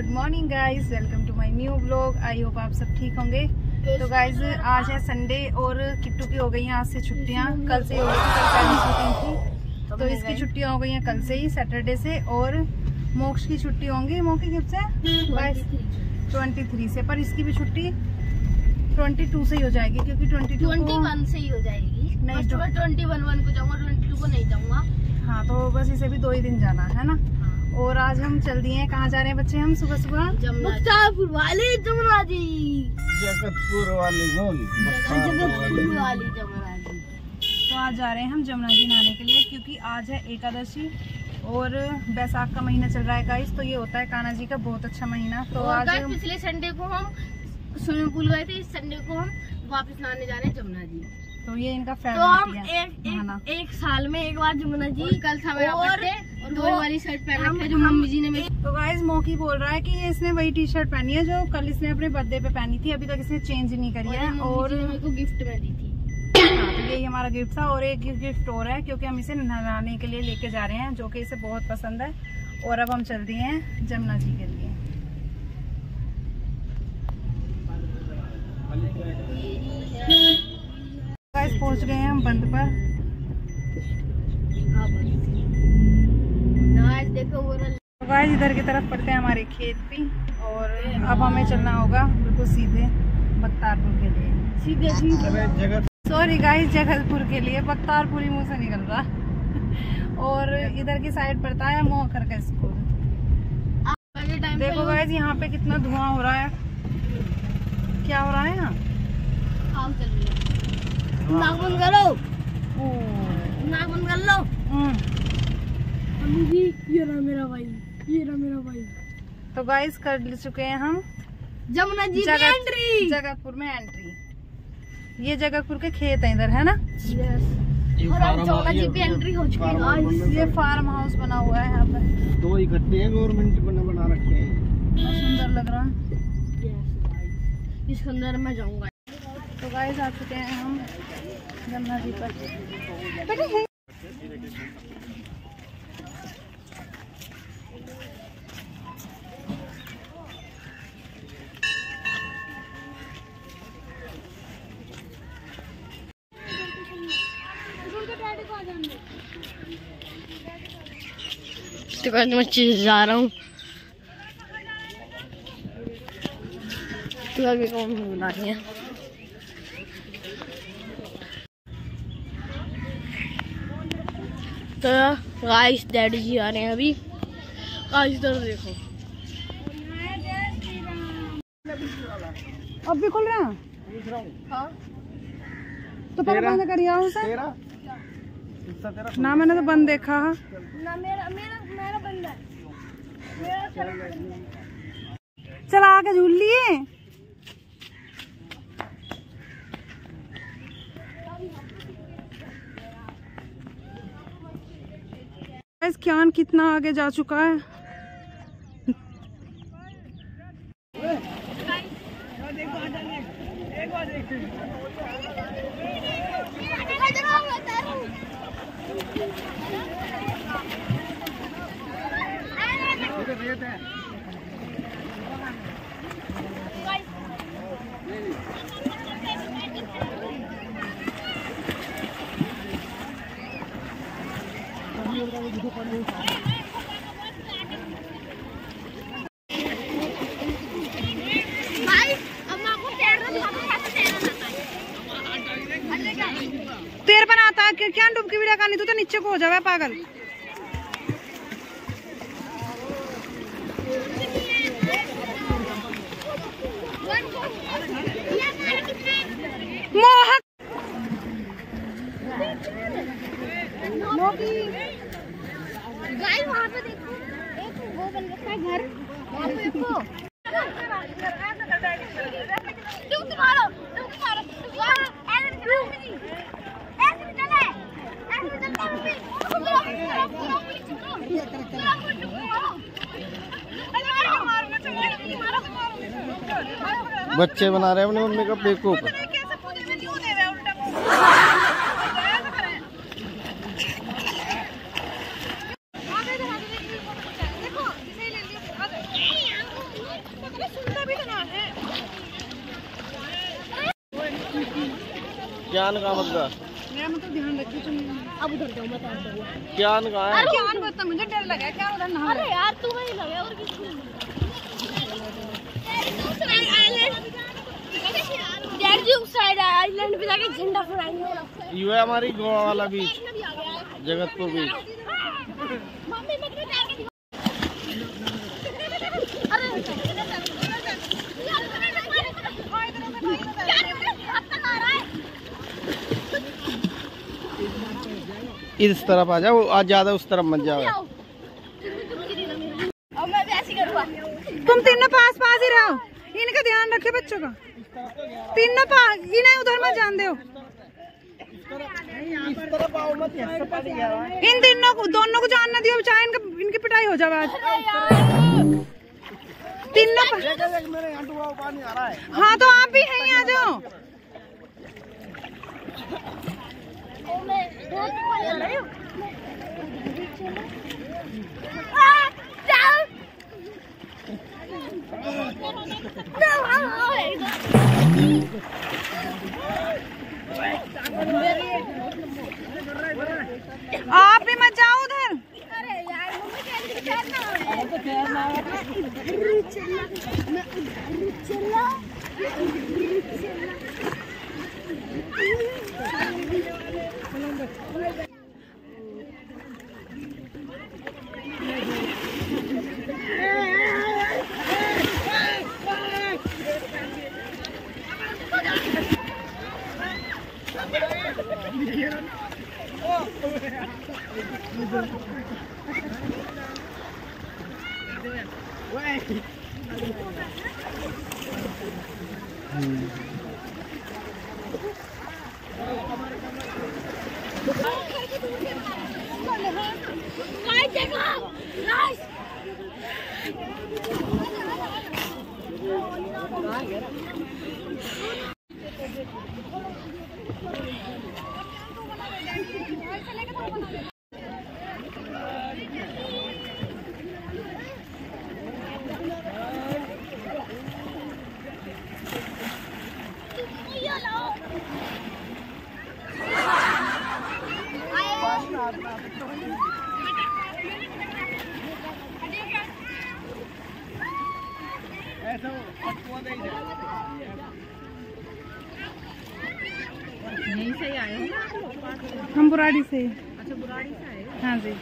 Good morning guys welcome to my new blog I hope आप सब ठीक होंगे। तो गाइस आज है संडे और किट्टू की हो गई हैं आज से छुट्टियाँ। कल से हो गई कल पेरेंट्स मीटिंग थी। तो इसकी छुट्टियाँ हो गई हैं कल से ही सैटरडे से। और मोक्ष की छुट्टी होंगी। मोक्ष कब से ट्वेंटी थ्री से। पर इसकी भी छुट्टी ट्वेंटी टू से ही हो जाएगी क्योंकि ट्वेंटी टू ट्वेंटी वन से ही हो जाएगी। नहीं, तो- ट्वेंटी वन वन को जाऊँगा ट्वेंटी टू को नहीं जाऊँगा। हाँ तो बस इसे भी दो ही दिन जाना है ना? और आज हम चल दिए हैं। कहाँ जा रहे हैं बच्चे हम सुबह सुबह? मुक्तापुर वाली जमुना जी। जगतपुर वाले जगतपुर वाली। जमुना जी। तो आज जा रहे हैं हम जमुना जी नहाने के लिए क्योंकि आज है एकादशी और बैसाख का महीना चल रहा है गाइस तो ये होता है कान्हा जी का बहुत अच्छा महीना। तो आज हम पिछले संडे को हम स्विमिंग पूल गए थे। इस संडे को हम वापस नहाने जा रहे हैं जमुना जी। तो ये इनका तो हम एक, एक, एक साल में एक बार जमुना जी कल समय और और दो- वाली शर्ट पहन रखी है जो मम्मी जी ने मेरी तो गाइस मोकी बोल रहा है कि ये इसने वही टी शर्ट पहनी है जो कल इसने अपने बर्थडे पे पहनी थी अभी तक इसने चेंज नहीं करी है और मेरे को गिफ्ट में दी थी। हाँ, तो यही हमारा गिफ्ट था और एक गिफ्ट और है क्योंकि हम इसे नहाने के लिए लेके जा रहे हैं जो कि इसे बहुत पसंद है। और अब हम चल दिए हैं जमुना जी के लिए। पहुँच गए हैं हम बंद पर। गाइस देखो वो इधर की तरफ़ पड़ते हैं हमारे खेत भी और अब हमें चलना होगा बिल्कुल सीधे बख्तारपुर के लिए। सीधे सॉरी गाइस जगतपुर के लिए बख्तारपुर ही मुँह से निकल रहा। और इधर की साइड पड़ता है मोहकर का स्कूल देखो गाइस यहाँ पे कितना धुआँ हो रहा है। क्या हो रहा है यहाँ? आग चल रही है। नाक बंद करो। नाक बंद कर लो। जी ये रहा मेरा भाई ये रहा मेरा भाई। तो गाइस कर चुके हैं हम जमुना जी की जगत- एंट्री जगतपुर में एंट्री ये जगतपुर के खेत है इधर है ना? और अब जमुना जी पे एंट्री हो चुकी है गाइस ये फार्म हाउस बना हुआ है यहाँ पे। दो इकट्ठे हैं गवर्नमेंट बना बना रखे हैं। सुंदर लग रहा है। इसके अंदर मैं जाऊँगा। तो गाइस आ चुके हैं हम जमुना जी पर। तो गाइस मैं चीज़ जा रहा हूँ। तो अभी कौन बुला रही है। तो गाइस डैडी जी आ रहे हैं अभी। गाइस इधर देखो। अब भी खुल रहा है? हाँ। तो पहले बंद करिए तेरा? ना मैंने तो बंद देखा। है ना मेरा मेरा चला के झूल लिए। ख्यान कितना आगे जा चुका है। तेरे पर आता क्या डुबकी वीडियो करनी? तू तो नीचे को हो जावे पागल मोहक गाइस वहाँ पे देखो एक वो बन रखा है घर वहाँ पे देखो डुबकी मारो डुबकी मारो डुबकी मारो ऐसे नहीं चला मम्मी जी ऐसे नहीं चला है ऐसे नहीं चलता मम्मी बच्चे बना रहे हैं अपने मम्मी का बेवकूफ़। ज्ञान का मतलब मेरा मतलब ध्यान रखिए तुम अब उधर जाओ मत आप ज्ञान का है। क्या बता मुझे डर लगा क्या उधर नहा अरे यार तू वही लगे और किसी डैड जी उस साइड आइलैंड पे जाके झंडा फहराएँगे। ये है हमारी गोवा वाला बीच जगतपुर बीच मम्मी मैं तो डैड के अरे इस तरफ़ आ जाओ आज ज़्यादा उस तरफ़ मत जाओ। अब मैं भी ऐसे करूँगा। तुम तीनों पास पास ही रहो। इनका ध्यान रखे बच्चों का। तीनों पास इन्हें उधर मत जान दो। इन तीनों को दोनों को जान ना दियो चाहे इनका इनकी पिटाई हो जाए आज। तीनों पा- मेरे यहाँ डूबा हुआ पानी आ रहा है। हाँ तो आप भी हैं आ जाओ हूँ। आप भी मत जाओ उधर अरे यार मम्मी है। 頼んだ。मैं उधर चला मैं उधर चला Guys, देखो guys हम बुराड़ी से। अच्छा बुराड़ी से आए? हाँ जी।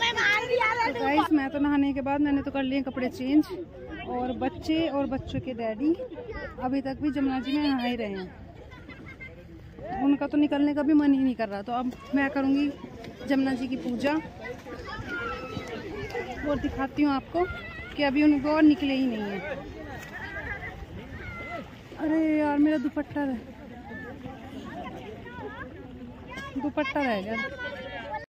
गाइस मैं तो नहाने के बाद मैंने तो कर लिए कपड़े चेंज और बच्चे और बच्चों के डैडी अभी तक भी जमुना जी में नहा ही रहे हैं। उनका तो निकलने का भी मन ही नहीं कर रहा तो अब मैं करूँगी जमुना जी की पूजा। और दिखाती हूँ आपको कि अभी उनको और निकले ही नहीं है। अरे यार, मेरा दुपट्टा रह दुपट्टा रह गया।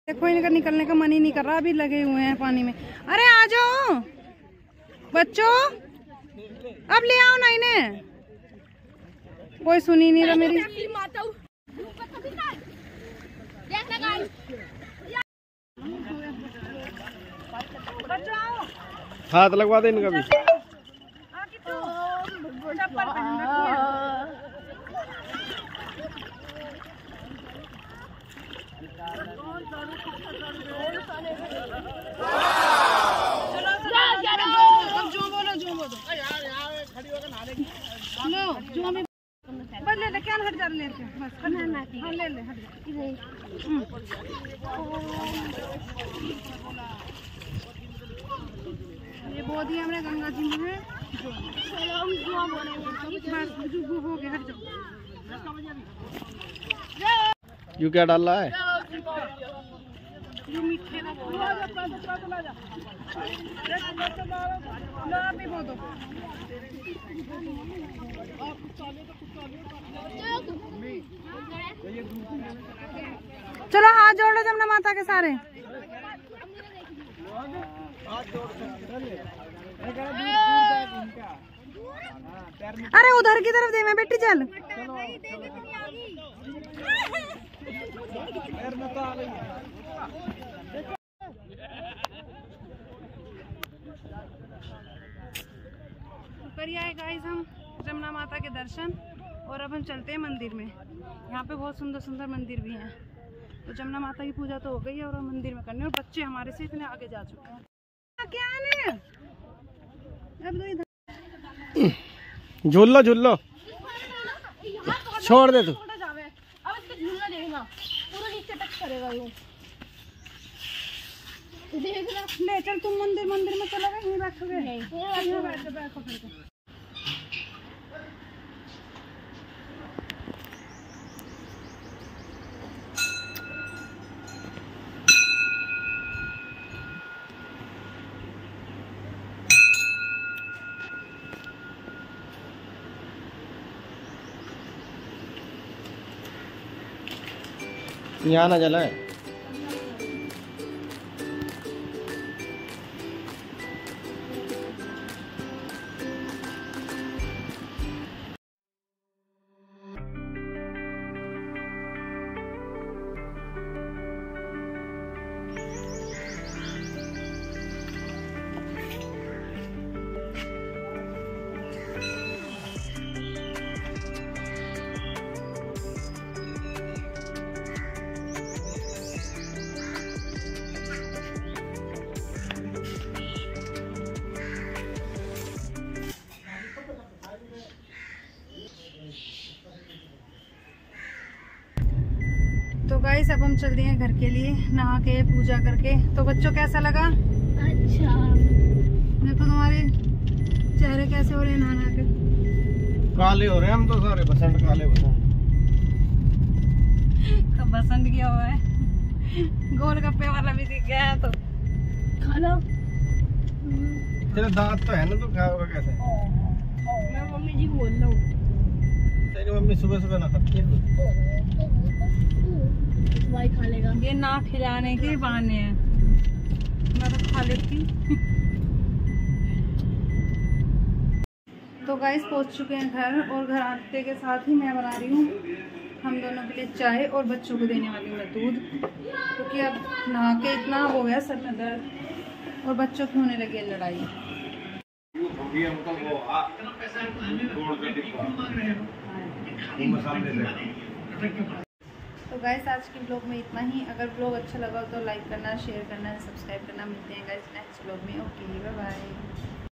देखो, इनका निकलने का मन ही नहीं कर रहा, अभी लगे हुए हैं पानी में। अरे, आ जाओ। बच्चों, अब ले आओ ना इन्हें। कोई सुनी नहीं रहा मेरी। हाथ लगवा दे इनका भी। लो ले हट जा ले ले बस हाँ हम्म। ये बोधी हमारे गंगा जी में है चलो हम दुआ बोलेंगे बस बुज़ुर्ग हो गया हट जाओ यू क्या डाला है? आप ही चलो हाथ जोड़ लो जमुना माता के सारे। अरे उधर की तरफ़ दे मैं बेटी चल। करिए आए गाइस हम जमुना माता के दर्शन और अब हम चलते हैं मंदिर में। यहाँ पे बहुत सुंदर सुंदर मंदिर भी हैं। तो जमुना माता की पूजा तो हो गई है और हम मंदिर में करने और बच्चे हमारे से इतने आगे जा चुके हैं। क्या अब इधर। झूल लो झूल लो। छोड़ दे तू छोटा जावे अब इसका झूलना देखना पूरा नीचे ना ले चल तुम मंदिर मंदिर में चला गए यहीं बैठोगे नहीं। यहाँ बैठ बैठो फिर तो। यहाँ ना जलाए। गाइस अब हम चल रहे हैं घर के लिए नहा के पूजा करके। तो बच्चों कैसा लगा? अच्छा। देखो तुम्हारे चेहरे कैसे हो रहे हैं नहा के। काले हो रहे हैं हम तो सारे बसंत काले बसंत कब बसंत किया हुआ है। गोलगप्पे वाला भी दिख गया है तो। खा लो तेरे दांत तो है ना तू खाओगा कैसे? मैं मम्मी जी बोल रहा हूँ। तेरी मम्मी सुबह सुबह ना खाती है भाई खा लेगा। ये ना खिलाने के बहाने हैं। मैं तो खा लेती। तो गाइस पहुँच चुके हैं घर और घर आते के साथ ही मैं बना रही हूँ हम दोनों के लिए चाय और बच्चों को देने वाली हूँ मैं दूध। क्योंकि अब नहा के इतना हो गया सर में दर्द और बच्चों की होने लगी है लड़ाई। तो गाइस आज के ब्लॉग में इतना ही। अगर ब्लॉग अच्छा लगा तो लाइक करना शेयर करना सब्सक्राइब करना। मिलते हैं गाइस नेक्स्ट ब्लॉग में। Okay bye bye